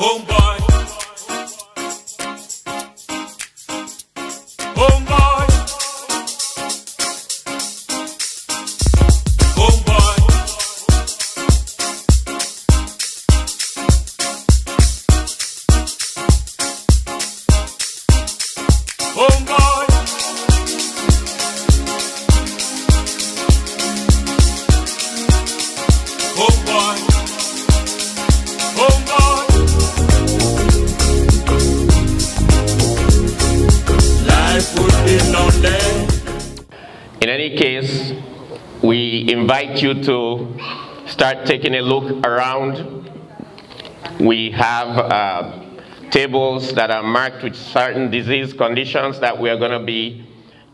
Homeboy. Homeboy. Taking a look around. We have uh, tables that are marked with certain disease conditions that we are going to be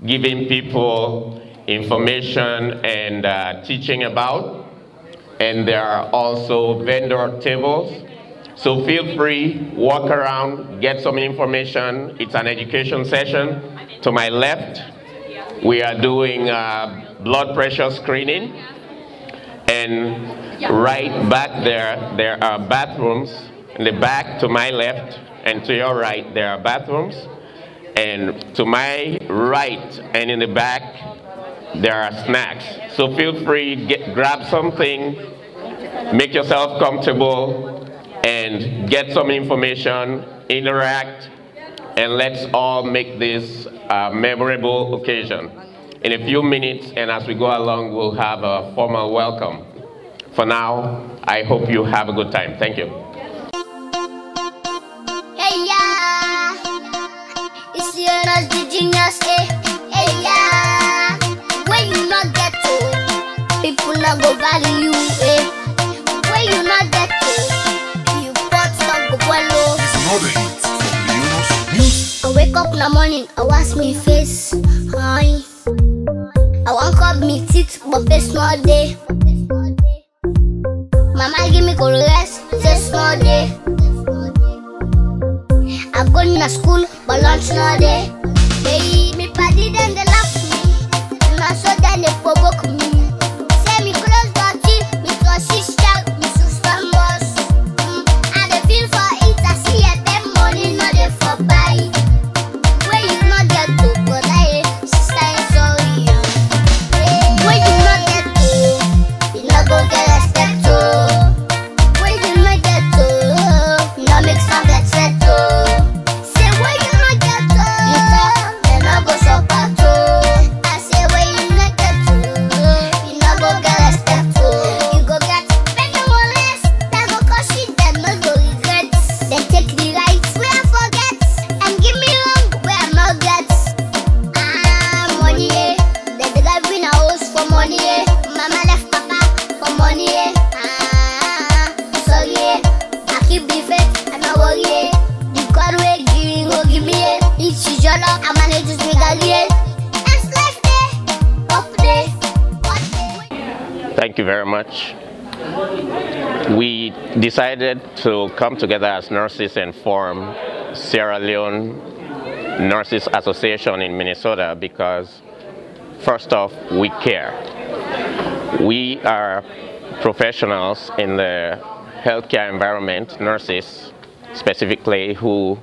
giving people information and uh, teaching about. And there are also vendor tables. So feel free, walk around, get some information. It's an education session. To my left, we are doing uh, blood pressure screening. And right back there, there are bathrooms. In the back to my left and to your right, there are bathrooms. And to my right and in the back, there are snacks. So feel free, get, grab something, make yourself comfortable, and get some information, interact, and let's all make this a memorable occasion. In a few minutes, and as we go along, we'll have a formal welcome. For now, I hope you have a good time. Thank you. Hey yeah, it's Jonas the genius, eh? Hey yeah, when you not get to, people not go value you, eh? When you not get to, you pot not go follow. Another hit from Leonos Music. I wake up in the morning, I wash my face, hi. I want up me teeth, but face small day. Mama give me cold rest, say small day. I go to school, but lunch no day. To come together as nurses and form Sierra Leone Nurses Association in Minnesota because, first off, we care. We are professionals in the healthcare environment, nurses specifically, who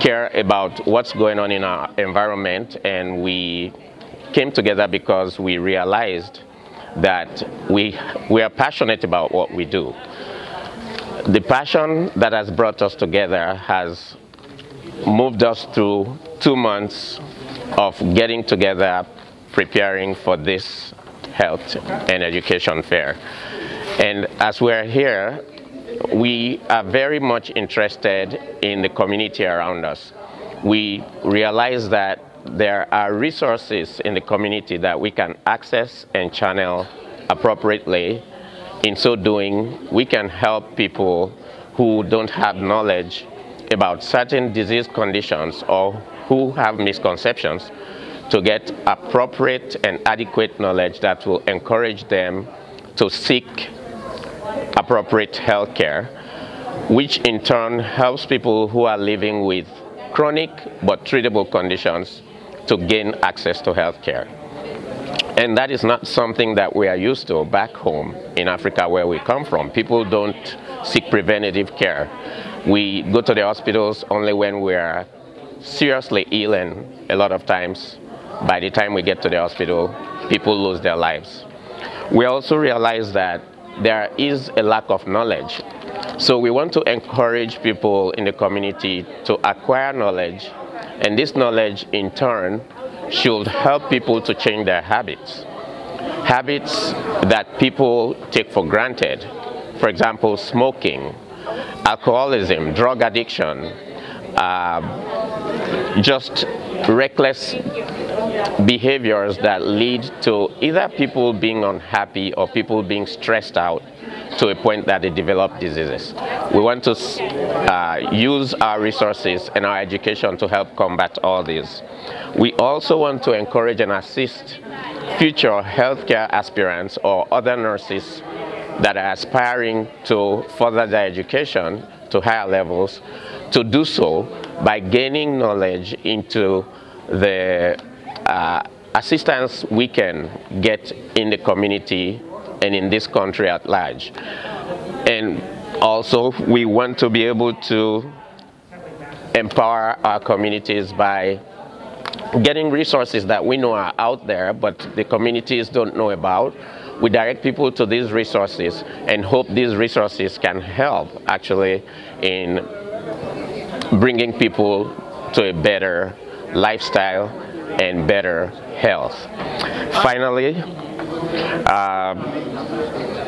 care about what's going on in our environment, and we came together because we realized that we, we are passionate about what we do. The passion that has brought us together has moved us through two months of getting together, preparing for this health and education fair. And as we're here, we are very much interested in the community around us. We realize that there are resources in the community that we can access and channel appropriately. In so doing, we can help people who don't have knowledge about certain disease conditions or who have misconceptions to get appropriate and adequate knowledge that will encourage them to seek appropriate health care, which in turn helps people who are living with chronic but treatable conditions to gain access to health care. And that is not something that we are used to back home in Africa where we come from. People don't seek preventative care. We go to the hospitals only when we are seriously ill, and a lot of times, by the time we get to the hospital, people lose their lives. We also realize that there is a lack of knowledge. So we want to encourage people in the community to acquire knowledge, and this knowledge in turn should help people to change their habits. Habits that people take for granted. For example, smoking, alcoholism, drug addiction, uh, just reckless behaviors that lead to either people being unhappy or people being stressed out to a point that they develop diseases. We want to uh, use our resources and our education to help combat all these. We also want to encourage and assist future healthcare aspirants or other nurses that are aspiring to further their education to higher levels to do so by gaining knowledge into the uh, assistance we can get in the community and in this country at large. And also, we want to be able to empower our communities by getting resources that we know are out there but the communities don't know about. We direct people to these resources and hope these resources can help actually in bringing people to a better lifestyle and better health. Finally, uh,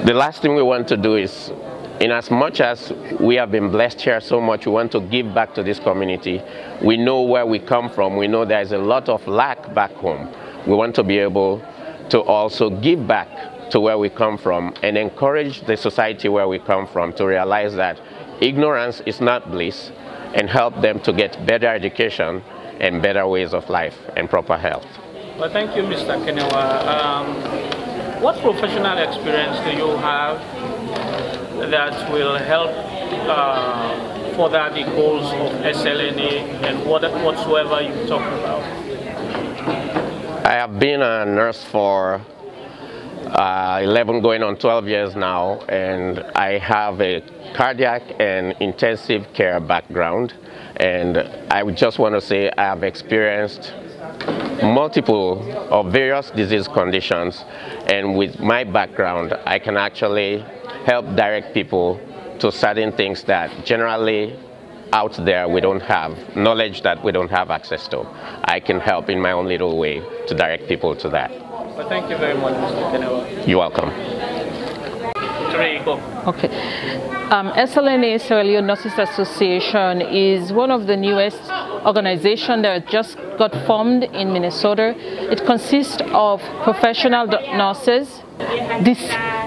the last thing we want to do is in as much as we have been blessed here so much, we want to give back to this community. We know where we come from. We know there's a lot of lack back home. We want to be able to also give back to where we come from and encourage the society where we come from to realize that ignorance is not bliss and help them to get better education and better ways of life and proper health. Well, thank you, Mr. Kenewa. Um, what professional experience do you have that will help uh, further the goals of SLNA and what, whatsoever you talk about? I have been a nurse for uh, 11 going on 12 years now and I have a cardiac and intensive care background and I just want to say I have experienced multiple of various disease conditions and with my background I can actually help direct people to certain things that generally out there we don't have knowledge that we don't have access to. I can help in my own little way to direct people to that. Well, thank you very much, Mr. Kenewa. You're welcome. Okay. Um, SLNA Sierra Leone Nurses Association is one of the newest organizations that just got formed in Minnesota. It consists of professional nurses, this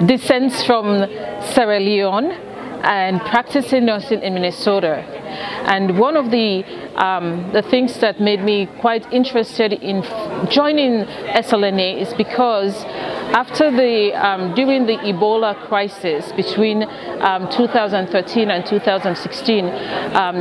descends from Sierra Leone and practicing nursing in Minnesota. And one of the um, the things that made me quite interested in joining SLNA is because after the um, during the Ebola crisis between um, 2013 and 2016, um,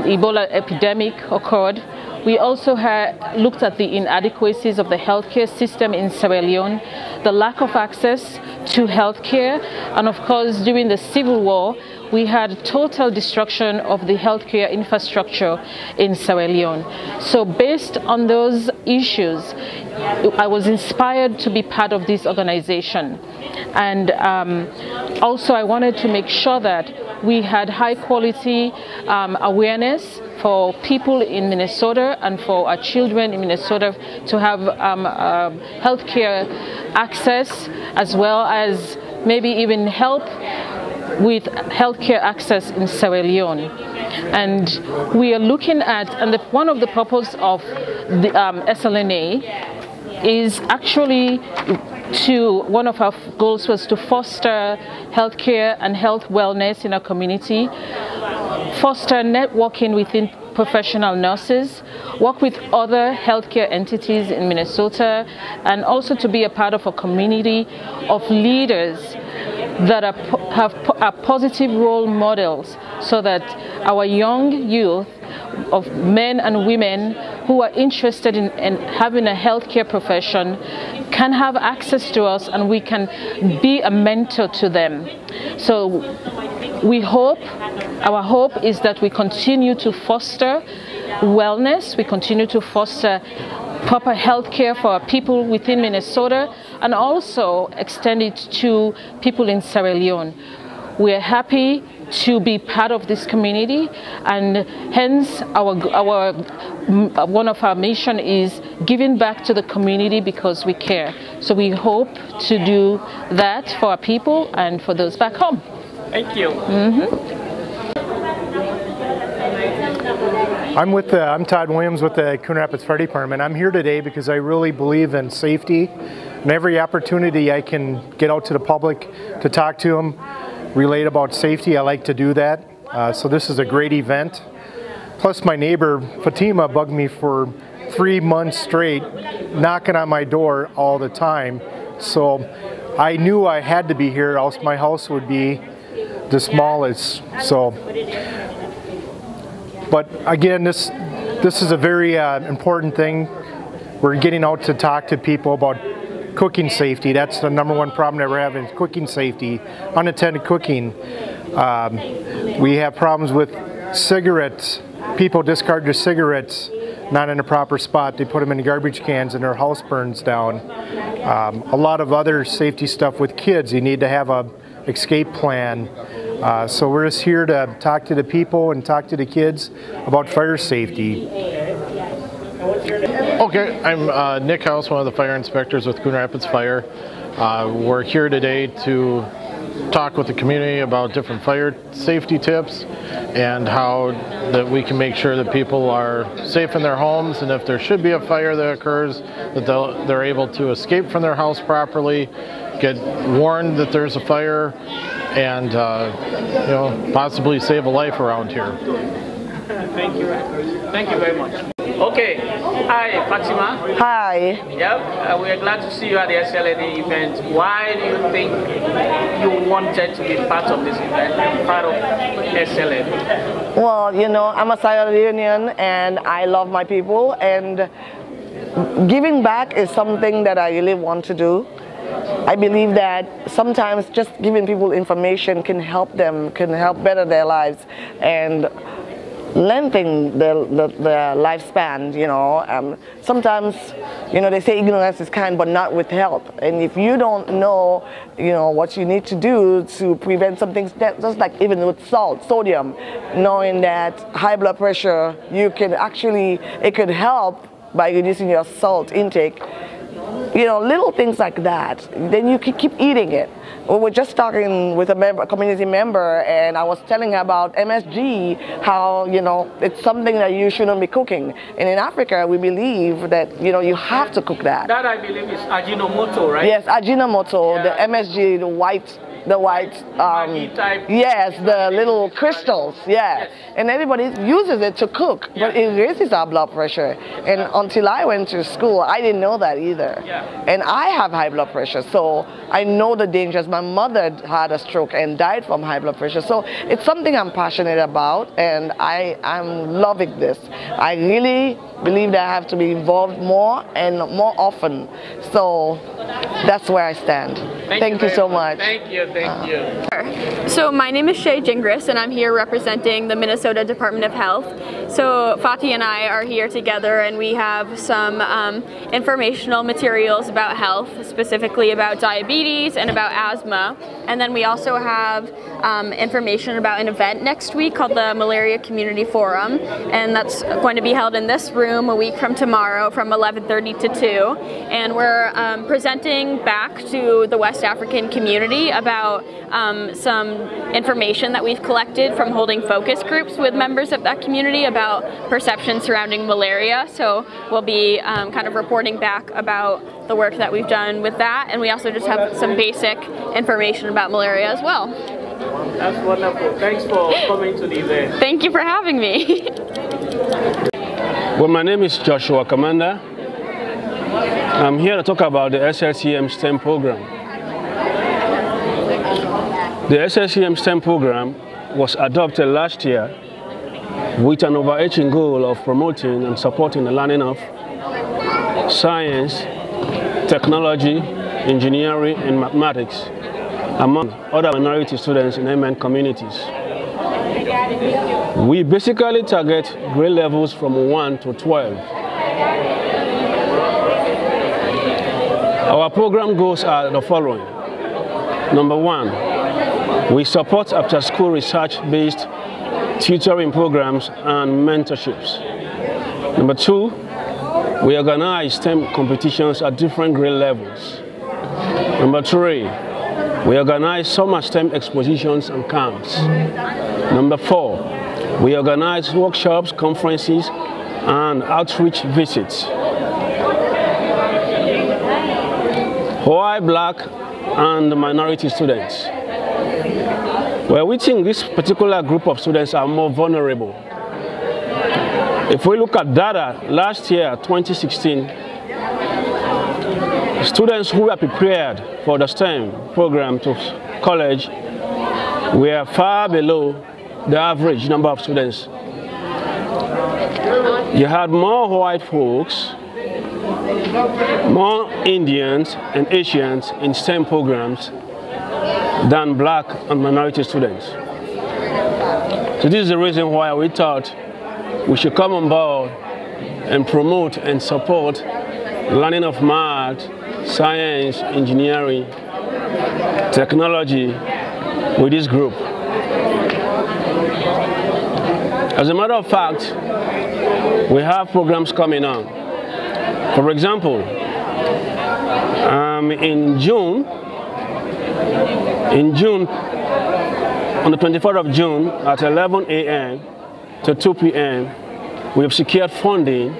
Ebola epidemic occurred. We also had looked at the inadequacies of the healthcare system in Sierra Leone, the lack of access to healthcare, and of course during the civil war, we had total destruction of the healthcare infrastructure in Sierra Leone. So based on those issues, I was inspired to be part of this organization. And um, also I wanted to make sure that we had high quality um, awareness for people in Minnesota and for our children in Minnesota to have um, uh, healthcare access as well as maybe even help with healthcare access in Sierra Leone. And we are looking at, and the, one of the purpose of the um, SLNA is actually to, one of our goals was to foster healthcare and health wellness in our community, foster networking within professional nurses, work with other healthcare entities in Minnesota, and also to be a part of a community of leaders that are, have are positive role models so that our young youth of men and women who are interested in, in, having a healthcare profession can have access to us and we can be a mentor to them. So we hope, our hope is that we continue to foster wellness, we continue to foster proper health care for people within Minnesota and also extend it to people in Sierra Leone. We are happy to be part of this community and hence our, our, mm, one of our mission is giving back to the community because we care. So we hope to do that for our people and for those back home. Thank you. Mm-hmm. I'm with the, I'm Todd Williams with the Coon Rapids Fire Department. I'm here today because I really believe in safety and every opportunity I can get out to the public to talk to them, relate about safety, I like to do that. Uh, so this is a great event. Plus my neighbor Fatima bugged me for three months straight, knocking on my door all the time. So I knew I had to be here, else my house would be the smallest. So but again, this this is a very uh, important thing. We're getting out to talk to people about cooking safety. That's the number one problem that we're having: is cooking safety, unattended cooking. Um, we have problems with cigarettes. People discard their cigarettes not in a proper spot. They put them in garbage cans and their house burns down. Um, a lot of other safety stuff with kids. You need to have a escape plan. Uh, so we're just here to talk to the people and talk to the kids about fire safety. Okay, I'm uh, Nick House, one of the fire inspectors with Coon Rapids Fire. Uh, we're here today to talk with the community about different fire safety tips and how that we can make sure that people are safe in their homes and if there should be a fire that occurs that they're able to escape from their house properly get warned that there's a fire and uh, you know possibly save a life around here. Thank you. Thank you very much. Okay. Hi, Fatima. Hi. Yep. Uh, we are glad to see you at the SLNA event. Why do you think you wanted to be part of this event part of SLN? Well, you know, I'm a Sierra Leonean and I love my people and giving back is something that I really want to do. I believe that sometimes just giving people information can help them, can help better their lives and lengthen their, the, the lifespan, you know. Um, sometimes, you know, they say ignorance is kind, but not with help. And if you don't know, you know, what you need to do to prevent some things, just like even with salt, sodium, knowing that high blood pressure, you can actually, it could help by reducing your salt intake you know, little things like that. Then you can keep eating it. We were just talking with a, member, a community member, and I was telling her about MSG, how you know it's something that you shouldn't be cooking. And in Africa, we believe that you know you have to cook that. That I believe is Ajinomoto, right? Yes, Ajinomoto, Yeah. the MSG, the white the white, um, yes, the little crystals, yeah. And everybody uses it to cook, but it raises our blood pressure. And until I went to school, I didn't know that either. And I have high blood pressure, so I know the dangers. My mother had a stroke and died from high blood pressure, so it's something I'm passionate about, and I, I'm loving this. I really believe that I have to be involved more and more often. So that's where I stand. Thank, you, very so much. Thank you, thank you. So my name is Shay Gingras and I'm here representing the Minnesota Department of Health. So Fatih and I are here together and we have some um, informational materials about health, specifically about diabetes and about asthma. And then we also have um, information about an event next week called the Malaria Community Forum. And that's going to be held in this room a week from tomorrow from 11.30 to 2. And we're um, presenting back to the West African community about um, some information that we've collected from holding focus groups with members of that community about perceptions surrounding malaria. So we'll be um, kind of reporting back about the work that we've done with that. And we also just have some basic information about malaria as well. That's wonderful. Thanks for coming to the event. Thank you for having me. Well, my name is Joshua Commander. I'm here to talk about the SLCM STEM program. The SLCM STEM program was adopted last year with an overarching goal of promoting and supporting the learning of science, technology, engineering, and mathematics among other minority students in MN communities. We basically target grade levels from 1 to 12. Our program goals are the following. Number one, we support after-school research-based tutoring programs and mentorships. Number two, we organize STEM competitions at different grade levels. Number three, we organize summer STEM expositions and camps. Number four, we organize workshops, conferences, and outreach visits. Why black and minority students? Well, we think this particular group of students are more vulnerable. If we look at data, last year, 2016, students who were prepared for the STEM program to college were far below the average number of students. You had more white folks, more Indians and Asians in STEM programs than black and minority students. So this is the reason why we thought we should come on board and promote and support learning of math, science, engineering, technology with this group. As a matter of fact, we have programs coming on. For example, um, in June, in June, on the 24th of June at 11 a.m. to 2 p.m., we have secured funding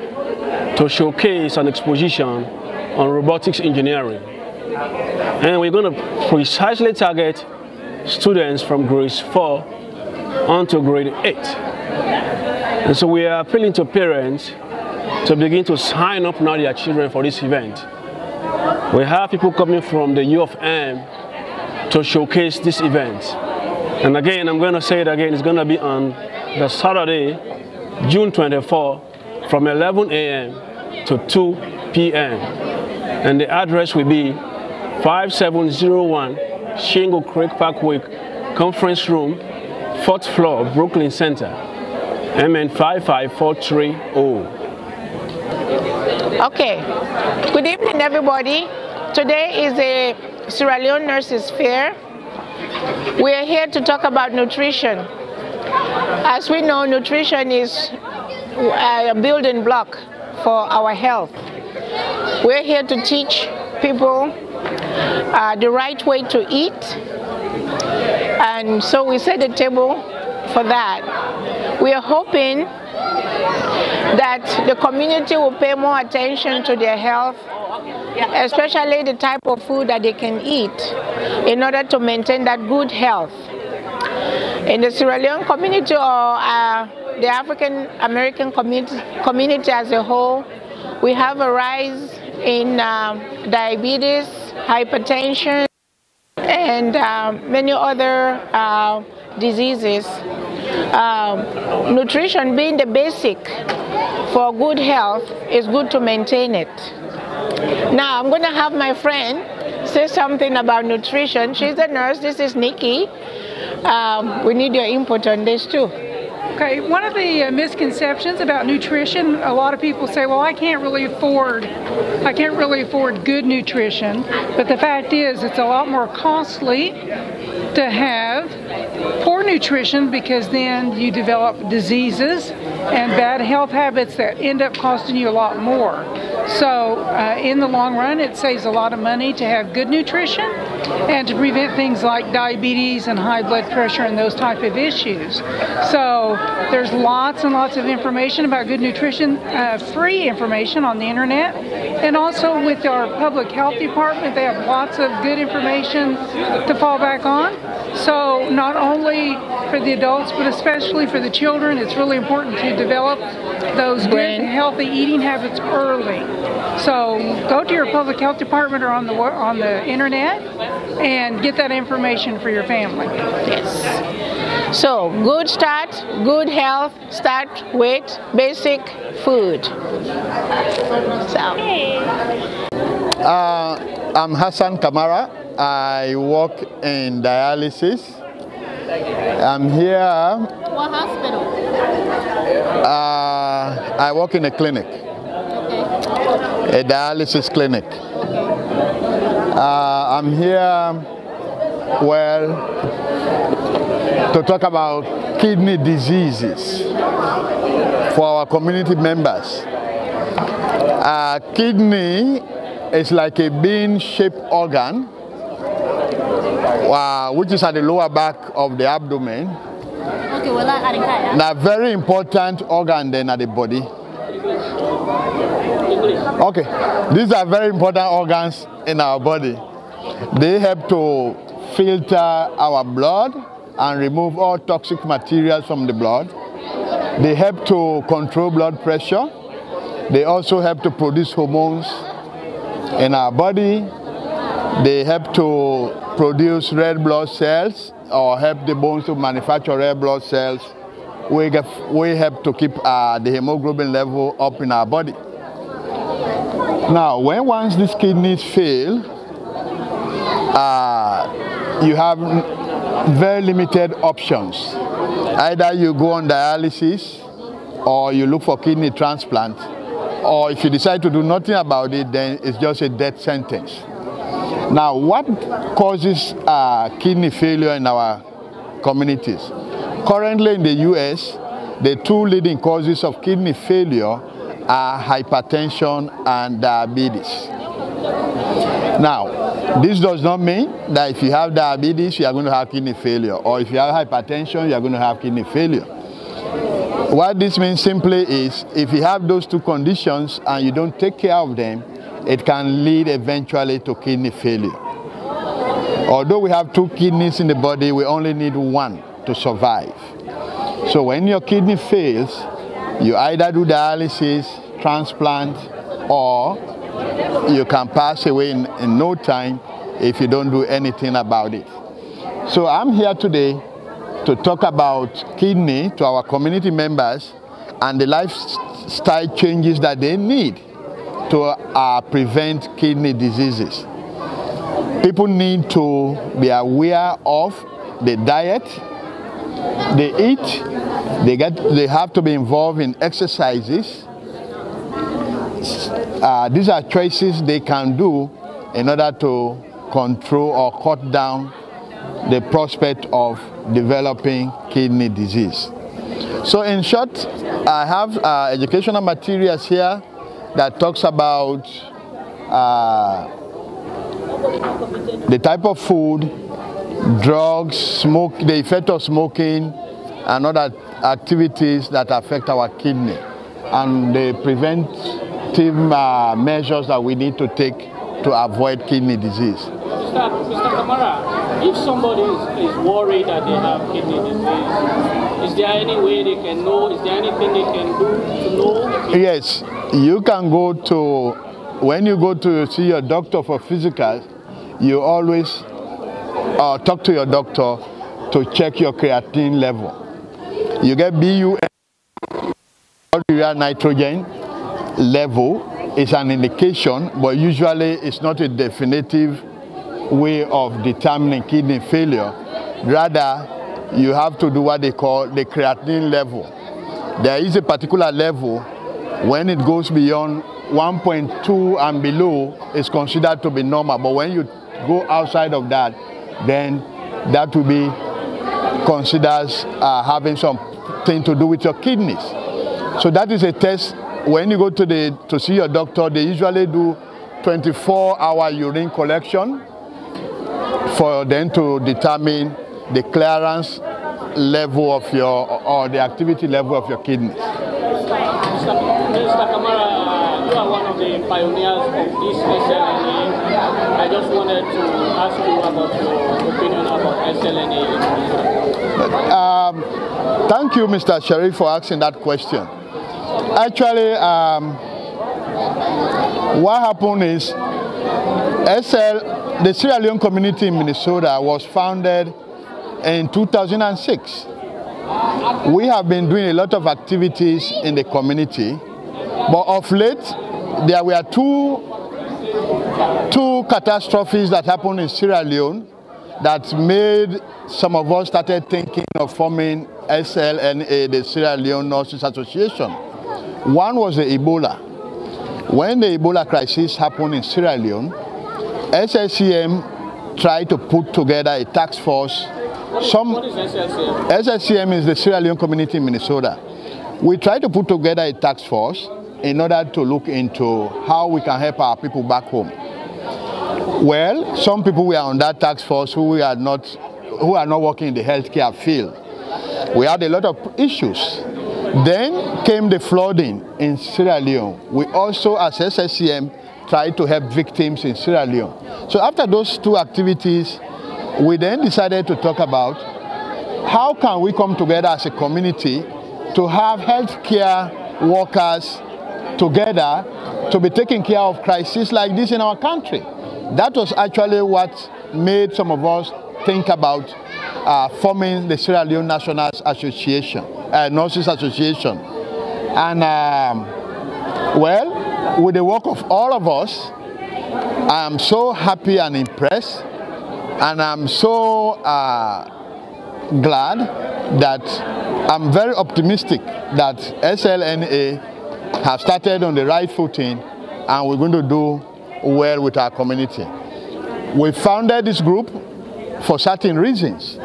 to showcase an exposition on robotics engineering. And we're going to precisely target students from grade 4 on to grade 8. And so we are appealing to parents to begin to sign up now their children for this event. We have people coming from the U of M to showcase this event. And again, I'm going to say it again, it's going to be on the Saturday, June 24, from 11 a.m. to 2 p.m. And the address will be 5701 Shingle Creek Parkway Conference Room, 4th floor, Brooklyn Center, MN 55430. Okay. Good evening, everybody. Today is a Sierra Leone Nurses Fair. We are here to talk about nutrition. As we know, nutrition is a building block for our health. We're here to teach people uh, the right way to eat. And so we set the table for that. We are hoping that the community will pay more attention to their health, especially the type of food that they can eat in order to maintain that good health. In the Sierra Leone community or uh, the African American community, community as a whole, we have a rise in um, diabetes, hypertension, and uh, many other uh, diseases. Um, nutrition being the basic for good health, is good to maintain it. Now I'm going to have my friend say something about nutrition. She's a nurse. This is Nikki. Um, we need your input on this too. Okay, one of the uh, misconceptions about nutrition, a lot of people say, well, I can't really afford, I can't really afford good nutrition. But the fact is, it's a lot more costly to have poor nutrition because then you develop diseases and bad health habits that end up costing you a lot more. So uh, in the long run, it saves a lot of money to have good nutrition and to prevent things like diabetes and high blood pressure and those type of issues. So there's lots and lots of information about good nutrition, uh, free information on the internet. And also with our public health department, they have lots of good information to fall back on. So not only for the adults, but especially for the children, it's really important to develop those good, healthy eating habits early. So go to your public health department or on the on the internet and get that information for your family. Yes. So good start, good health. Start with basic food. So. Uh, I'm Hassan Kamara. I work in dialysis. I'm here. What hospital? Uh, I work in a clinic, okay. a dialysis clinic. Uh, I'm here, well, to talk about kidney diseases for our community members. Uh, kidney is like a bean-shaped organ, uh, which is at the lower back of the abdomen. Okay, well, I didn't Now, very important organ then at the body. Okay, these are very important organs in our body. They help to filter our blood and remove all toxic materials from the blood. They help to control blood pressure. They also help to produce hormones in our body. They help to produce red blood cells or help the bones to manufacture red blood cells. We, get, we help to keep uh, the hemoglobin level up in our body. Now, when once these kidneys fail, uh, you have very limited options. Either you go on dialysis or you look for kidney transplant, or if you decide to do nothing about it, then it's just a death sentence. Now, what causes uh, kidney failure in our communities? Currently in the US, the two leading causes of kidney failure are hypertension and diabetes. Now, this does not mean that if you have diabetes, you are going to have kidney failure, or if you have hypertension, you are going to have kidney failure. What this means simply is if you have those two conditions and you don't take care of them, it can lead eventually to kidney failure. Although we have two kidneys in the body, we only need one to survive. So when your kidney fails, you either do dialysis, transplant, or you can pass away in, in no time if you don't do anything about it. So I'm here today to talk about kidney to our community members and the lifestyle changes that they need to uh, prevent kidney diseases. People need to be aware of the diet they eat, they, get, they have to be involved in exercises. Uh, these are choices they can do in order to control or cut down the prospect of developing kidney disease. So in short, I have uh, educational materials here that talks about uh, the type of food, drugs, smoke, the effect of smoking, and other activities that affect our kidney, and the preventive uh, measures that we need to take to avoid kidney disease. Mr. Mr. Kamara, if somebody is, is worried that they have kidney disease, is there any way they can know? Is there anything they can do to know? Yes, you can go to, when you go to see your doctor for physicals, you always uh, talk to your doctor to check your creatinine level. You get BUN, urea nitrogen level is an indication, but usually it's not a definitive way of determining kidney failure. Rather, you have to do what they call the creatinine level. There is a particular level when it goes beyond 1.2 and below is considered to be normal. But when you go outside of that, then that will be considered uh, having something to do with your kidneys. So that is a test. When you go to the to see your doctor, they usually do 24-hour urine collection for them to determine the clearance level of your or the activity level of your kidneys. Mr. Mr. Kamara, uh, you are one of the pioneers of this SLNA. I just wanted to ask you about your opinion about SLNA. Um, thank you, Mr. Sheriff, for asking that question. Actually, um, what happened is SL, the Sierra Leone community in Minnesota was founded in 2006. We have been doing a lot of activities in the community, but of late, there were two two catastrophes that happened in Sierra Leone that made some of us started thinking of forming SLNA, the Sierra Leone Nurses Association. One was the Ebola. When the Ebola crisis happened in Sierra Leone, SLCM tried to put together a task force. Some, what is SLCM? SSCM is the Sierra Leone community in Minnesota. We tried to put together a task force in order to look into how we can help our people back home. Well, some people were on that task force who are not, who are not working in the healthcare field. We had a lot of issues. Then came the flooding in Sierra Leone. We also, as SLCM, tried to help victims in Sierra Leone. So after those two activities, we then decided to talk about how can we come together as a community to have healthcare workers together to be taking care of crises like this in our country. That was actually what made some of us think about uh, forming the Sierra Leone National Association, uh, Nurses Association. And um, well, with the work of all of us, I am so happy and impressed, and I'm so uh, glad that I'm very optimistic that SLNA have started on the right footing and we're going to do well with our community. We founded this group for certain reasons.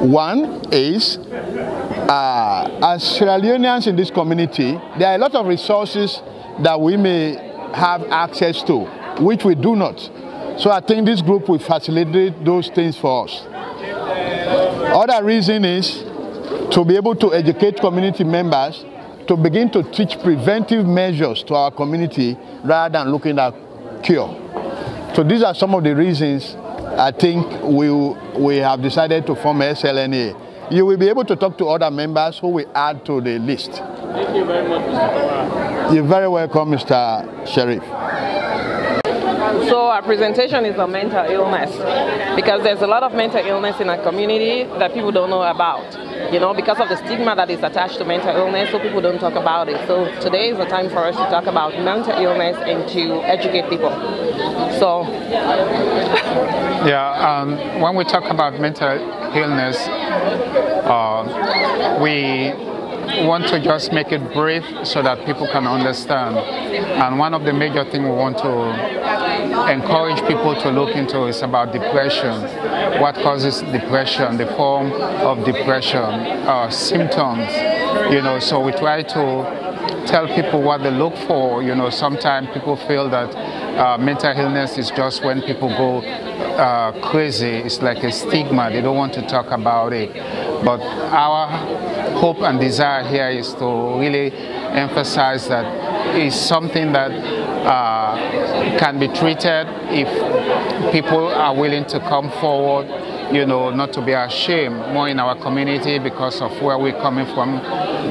One is, uh, as Sierra Leoneans in this community, there are a lot of resources that we may have access to, which we do not. So I think this group will facilitate those things for us. Other reason is to be able to educate community members to begin to teach preventive measures to our community rather than looking at cure. So these are some of the reasons I think we, we have decided to form SLNA. You will be able to talk to other members who will add to the list. Thank you very much, Mr. You're very welcome, Mr. Sheriff. So our presentation is on mental illness because there's a lot of mental illness in our community that people don't know about. You know, because of the stigma that is attached to mental illness, so people don't talk about it. So today is the time for us to talk about mental illness and to educate people. So Yeah, um, when we talk about mental illness, uh, we want to just make it brief so that people can understand. And one of the major things we want to encourage people to look into is about depression. What causes depression, the form of depression, uh, symptoms, you know, so we try to tell people what they look for. You know, sometimes people feel that uh, mental illness is just when people go uh, crazy. It's like a stigma. They don't want to talk about it. But our hope and desire here is to really emphasize that it's something that uh, can be treated if people are willing to come forward you know, not to be ashamed more in our community because of where we're coming from,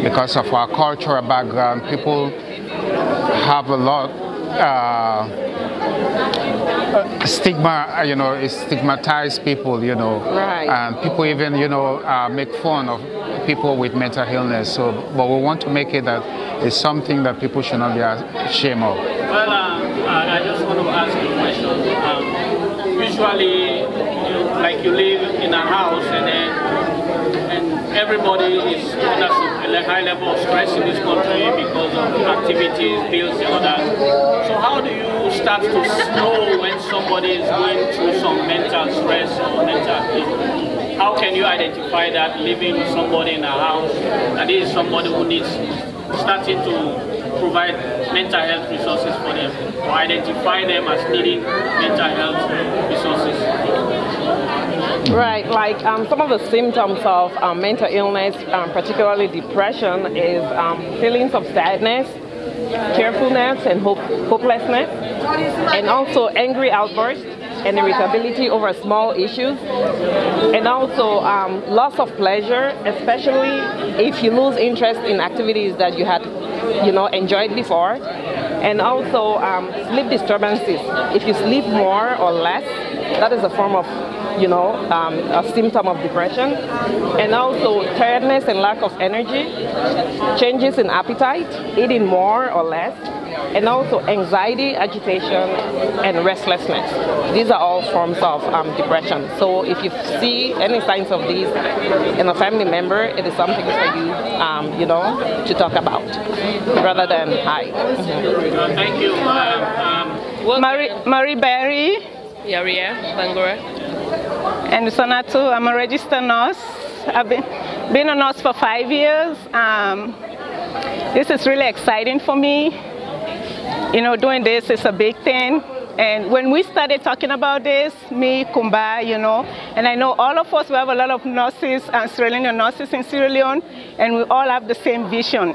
because of our cultural background. People have a lot uh, stigma, you know, it stigmatize people, you know, Right. and people even, you know, uh, make fun of people with mental illness. So, but we want to make it that it's something that people should not be ashamed of. Well, um, I just want to ask you a question. Um, usually, you like you live in a house and then and everybody is under a high level of stress in this country because of activities, bills, and all that. So how do you start to know when somebody is going through some mental stress or mental how can you identify that living with somebody in a house that is somebody who needs starting to provide mental health resources for them or identify them as needing mental health resources? Right, like um, some of the symptoms of um, mental illness, um, particularly depression, is um, feelings of sadness, carefulness, and hope, hopelessness, and also angry outbursts and irritability over small issues, and also um, loss of pleasure, especially if you lose interest in activities that you had, you know, enjoyed before, and also um, sleep disturbances. If you sleep more or less, that is a form of you know, um, a symptom of depression, and also tiredness and lack of energy, changes in appetite, eating more or less, and also anxiety, agitation, and restlessness. These are all forms of um, depression. So if you see any signs of these in a family member, it is something for you, um, you know, to talk about rather than hide. Uh, thank you. Um, Marie, Marie Berry. Yaria Bangura. And Sonatu, I'm a registered nurse. I've been, been a nurse for five years. Um, this is really exciting for me. You know, doing this is a big thing. And when we started talking about this, me, Kumba, you know, and I know all of us, we have a lot of nurses and Sierra Leonean nurses in Sierra Leone, and we all have the same vision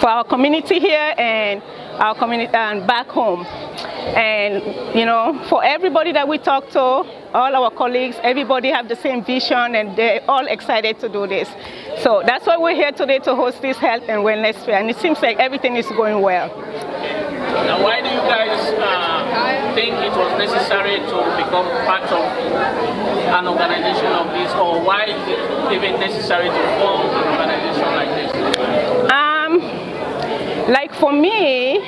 for our community here and our community and back home. And you know, for everybody that we talk to, all our colleagues, everybody have the same vision and they're all excited to do this. So that's why we're here today to host this health and wellness fair. And it seems like everything is going well. Now, why do you guys uh, think it was necessary to become part of an organization of this, or why is it even necessary to form an organization like this? Um, like for me,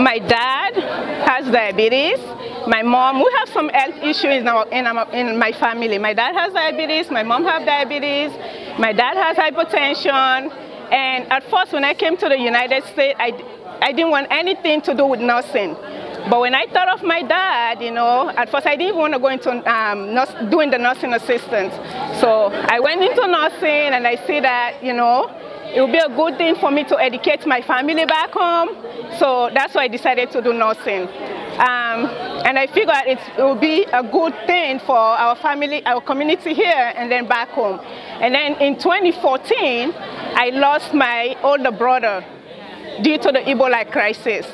my dad has diabetes. My mom, we have some health issues in, our, in, in my family. My dad has diabetes, my mom has diabetes, my dad has hypertension. And at first, when I came to the United States, I, I didn't want anything to do with nursing. But when I thought of my dad, you know, at first I didn't want to go into um, nurse, doing the nursing assistant. So I went into nursing and I see that, you know, it would be a good thing for me to educate my family back home. So that's why I decided to do nursing. Um, and I figured it would be a good thing for our family, our community here and then back home. And then in 2014, I lost my older brother due to the Ebola crisis.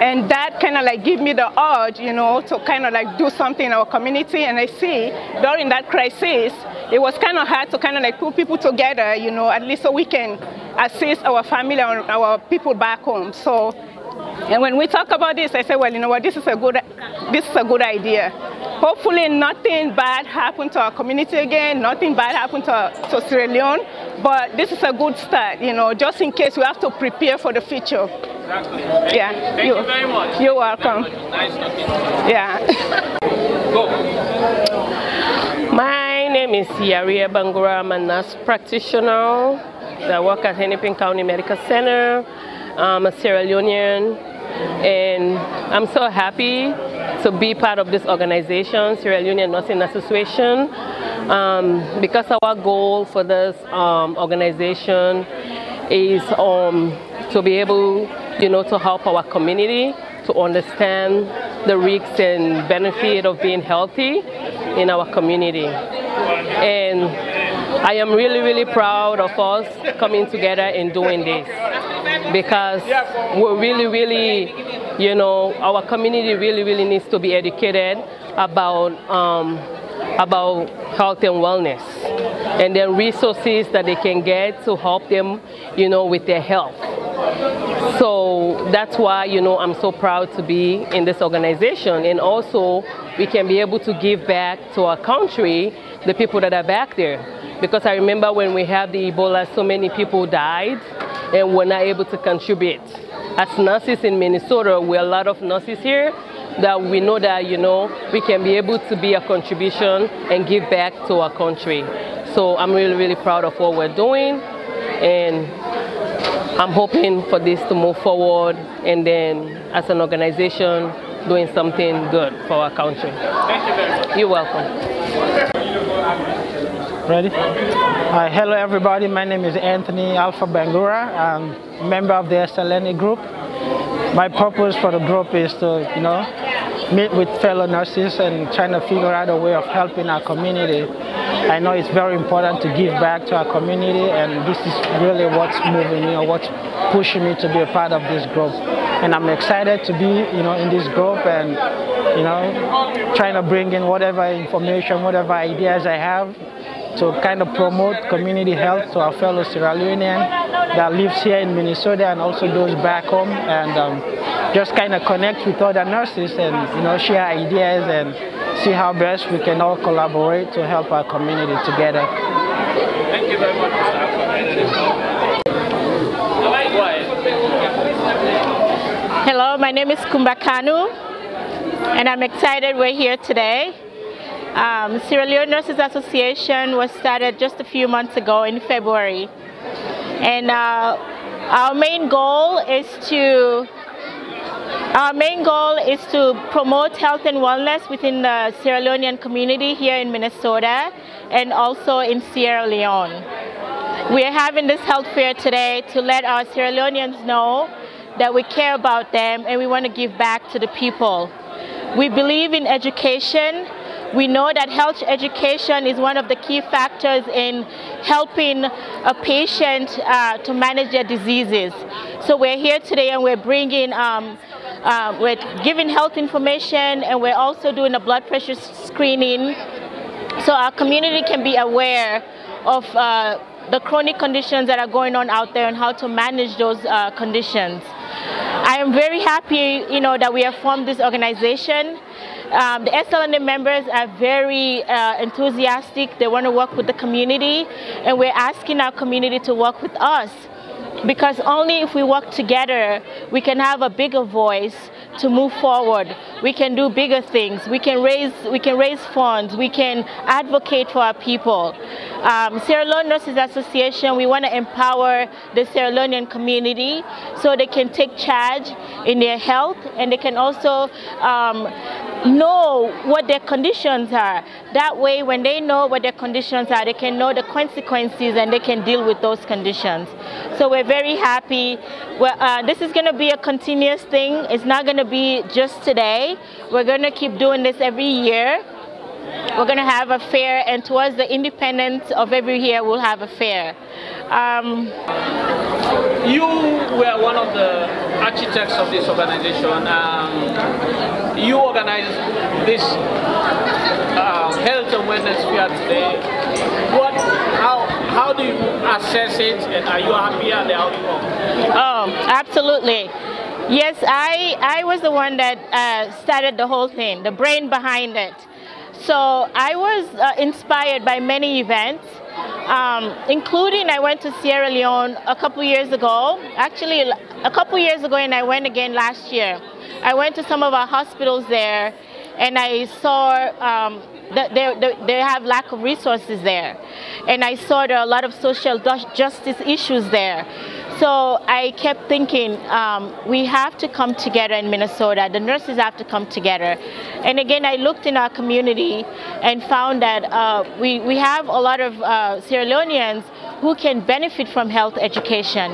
And that kind of like give me the urge, you know, to kind of like do something in our community. And I see during that crisis, it was kind of hard to kind of like put people together, you know, at least so we can assist our family and our people back home. So, and when we talk about this, I say, well, you know what, this is a good, this is a good idea. Hopefully nothing bad happened to our community again, nothing bad happened to, to Sierra Leone, but this is a good start, you know, just in case we have to prepare for the future. Exactly. Thank yeah. You. Thank you, you very much. You're welcome. Nice talking to you. Yeah. Go. My name is Yaria Bangura. I'm a nurse practitioner I work at Hennepin County Medical Center. I'm a Sierra Leonean and I'm so happy to be part of this organization, Sierra Leonean Nursing Association, um, because our goal for this um, organization is um, to be able, you know, to help our community to understand the risks and benefit of being healthy in our community. And I am really, really proud of us coming together and doing this because we're really, really, you know, our community really, really needs to be educated about, um, about health and wellness and the resources that they can get to help them, you know, with their health. So that's why, you know, I'm so proud to be in this organization. And also, we can be able to give back to our country, the people that are back there. Because I remember when we had the Ebola, so many people died and were not able to contribute. As nurses in Minnesota, we're a lot of nurses here that we know that, you know, we can be able to be a contribution and give back to our country. So I'm really, really proud of what we're doing. And I'm hoping for this to move forward and then as an organization doing something good for our country. Thank you very much. You're welcome. Ready? Uh, hello everybody, my name is Anthony Alpha Bangura. I'm a member of the SLNA group. My purpose for the group is to, you know, meet with fellow nurses and trying to figure out a way of helping our community. I know it's very important to give back to our community and this is really what's moving me or what's pushing me to be a part of this group. And I'm excited to be, you know, in this group and, you know, trying to bring in whatever information, whatever ideas I have to kind of promote community health to our fellow Sierra Leonean that lives here in Minnesota and also those back home and um, just kind of connect with other nurses and you know share ideas and see how best we can all collaborate to help our community together. Thank you very much. Hello, my name is Kumba Kanu, and I'm excited we're here today. Um, Sierra Leone Nurses Association was started just a few months ago in February. And uh, our main goal is to our main goal is to promote health and wellness within the Sierra Leonean community here in Minnesota and also in Sierra Leone. We are having this health fair today to let our Sierra Leoneans know that we care about them and we want to give back to the people. We believe in education. We know that health education is one of the key factors in helping a patient uh, to manage their diseases. So we're here today and we're bringing, um, uh, we're giving health information and we're also doing a blood pressure screening so our community can be aware of uh, the chronic conditions that are going on out there and how to manage those uh, conditions. I am very happy, you know, that we have formed this organization. Um, the SLNA members are very uh, enthusiastic. They want to work with the community, and we're asking our community to work with us because only if we work together, we can have a bigger voice to move forward. We can do bigger things. We can raise, we can raise funds. We can advocate for our people. Um, Sierra Leone Nurses Association, we want to empower the Sierra Leonean community so they can take charge in their health and they can also um, know what their conditions are. That way, when they know what their conditions are, they can know the consequences and they can deal with those conditions. So we're very happy. Uh, this is going to be a continuous thing. It's not going to be just today. We're going to keep doing this every year. We're going to have a fair, and towards the independence of every year, we'll have a fair. Um, you were one of the architects of this organization. Um, you organized this uh, health awareness fair today. What, how, how do you assess it, and are you happy at the outcome? Oh, absolutely. Yes, I, I was the one that uh, started the whole thing, the brain behind it. So I was uh, inspired by many events, um, including I went to Sierra Leone a couple years ago, actually a couple years ago and I went again last year. I went to some of our hospitals there and I saw um, that they, they, they have lack of resources there. And I saw there are a lot of social justice issues there. So I kept thinking, um, we have to come together in Minnesota. The nurses have to come together. And again, I looked in our community and found that uh, we, we have a lot of uh, Sierra Leoneans who can benefit from health education.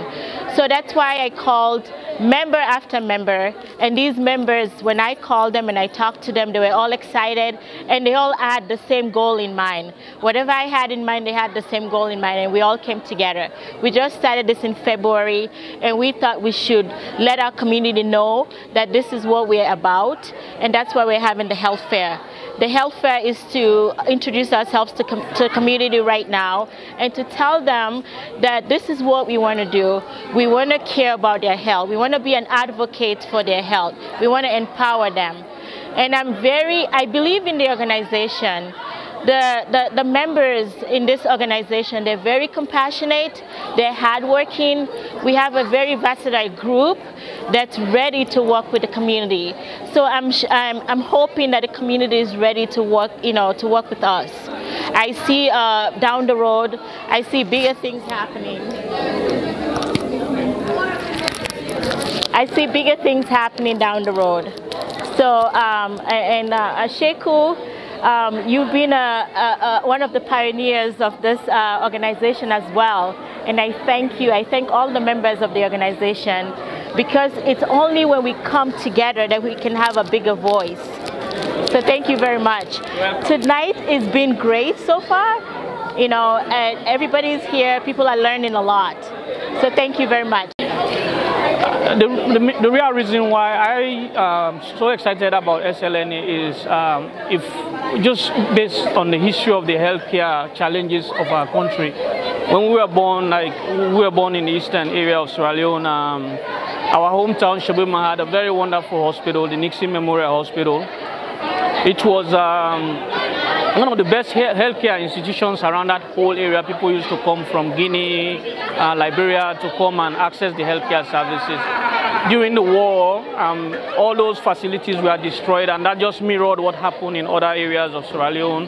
So that's why I called member after member. And these members, when I called them and I talked to them, they were all excited and they all had the same goal in mind. Whatever I had in mind, they had the same goal in mind and we all came together. We just started this in February and we thought we should let our community know that this is what we're about and that's why we're having the health fair. The health fair is to introduce ourselves to, com to the community right now and to tell them that this is what we want to do. We want to care about their health. We want to be an advocate for their health. We want to empower them. And I'm very, I believe in the organization the, the, the, members in this organization, they're very compassionate, they're hardworking. We have a very versatile group that's ready to work with the community. So I'm, I'm, I'm hoping that the community is ready to work, you know, to work with us. I see uh, down the road, I see bigger things happening. I see bigger things happening down the road. So, um, and uh, Sheku, um, you've been a, a, a, one of the pioneers of this uh, organization as well. And I thank you. I thank all the members of the organization because it's only when we come together that we can have a bigger voice. So thank you very much. Tonight has been great so far. You know, and everybody's here. People are learning a lot. So thank you very much the, the, real reason why I am um, so excited about SLNA is um, if just based on the history of the healthcare challenges of our country. When we were born, like we were born in the eastern area of Sierra Leone, um, our hometown Segbwema had a very wonderful hospital, the Nixon Memorial Hospital. It was um, one of the best healthcare institutions around that whole area. People used to come from Guinea, uh, Liberia to come and access the healthcare services. During the war, um, all those facilities were destroyed, and that just mirrored what happened in other areas of Sierra Leone,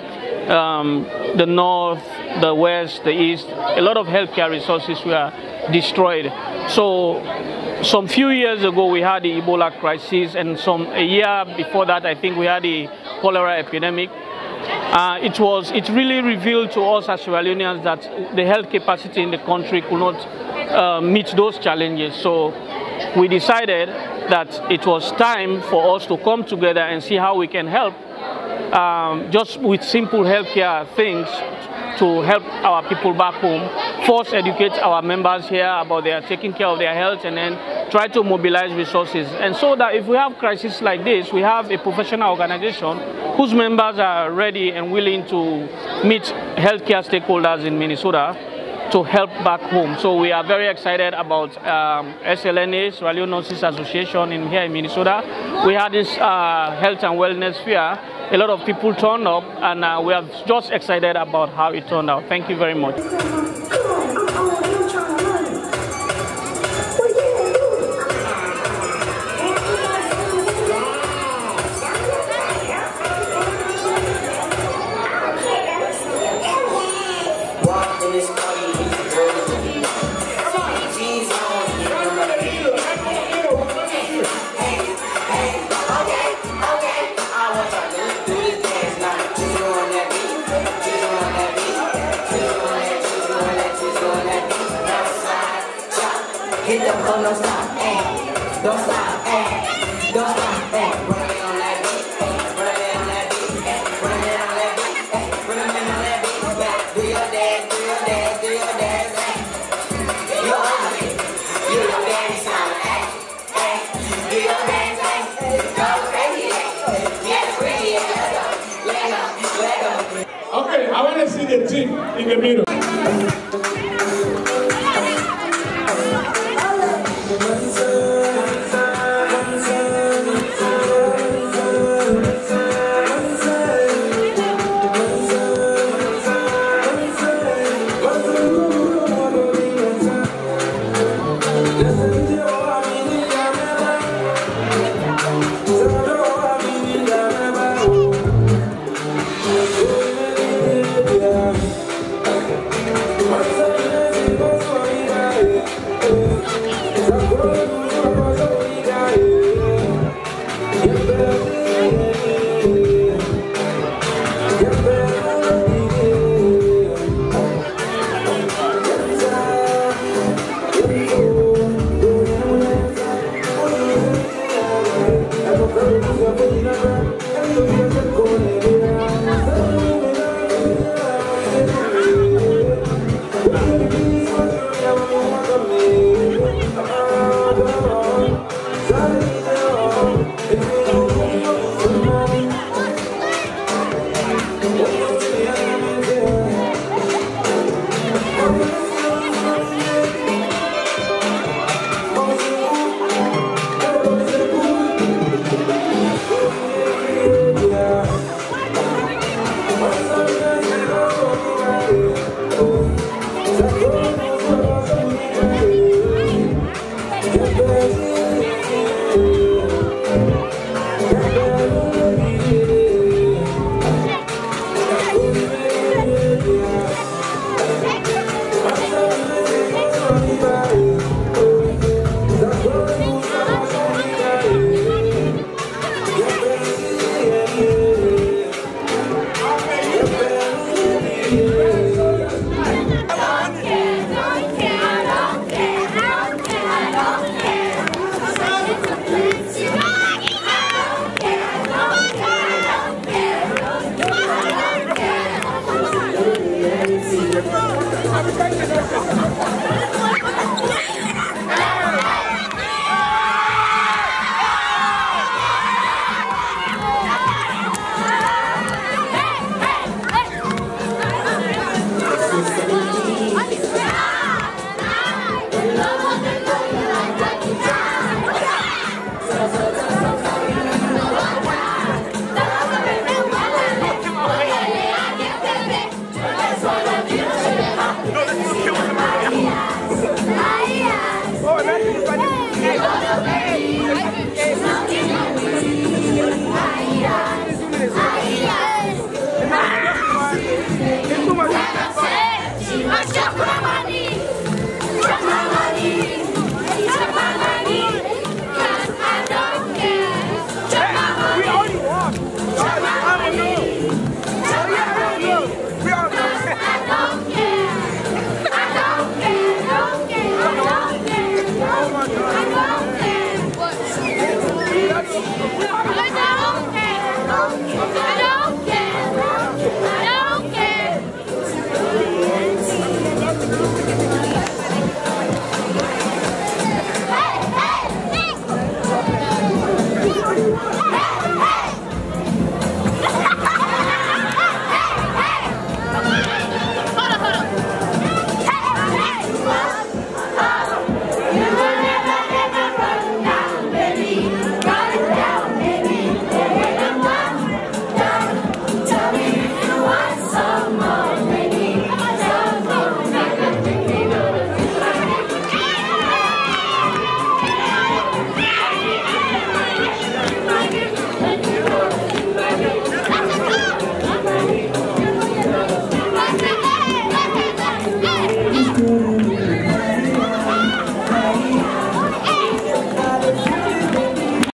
um, the north, the west, the east. A lot of healthcare resources were destroyed. So some few years ago we had the Ebola crisis and some a year before that I think we had the cholera epidemic. Uh, it was it really revealed to us as Sierra Leoneans that the health capacity in the country could not uh, meet those challenges. So we decided that it was time for us to come together and see how we can help um, just with simple healthcare things to help our people back home. First, educate our members here about their taking care of their health and then try to mobilize resources. And so that if we have crises like this, we have a professional organization whose members are ready and willing to meet healthcare stakeholders in Minnesota to help back home. So we are very excited about um, SLNA, Sierra Nurses Association in here in Minnesota. We had this uh, health and wellness fair. A lot of people turned up and uh, we are just excited about how it turned out. Thank you very much.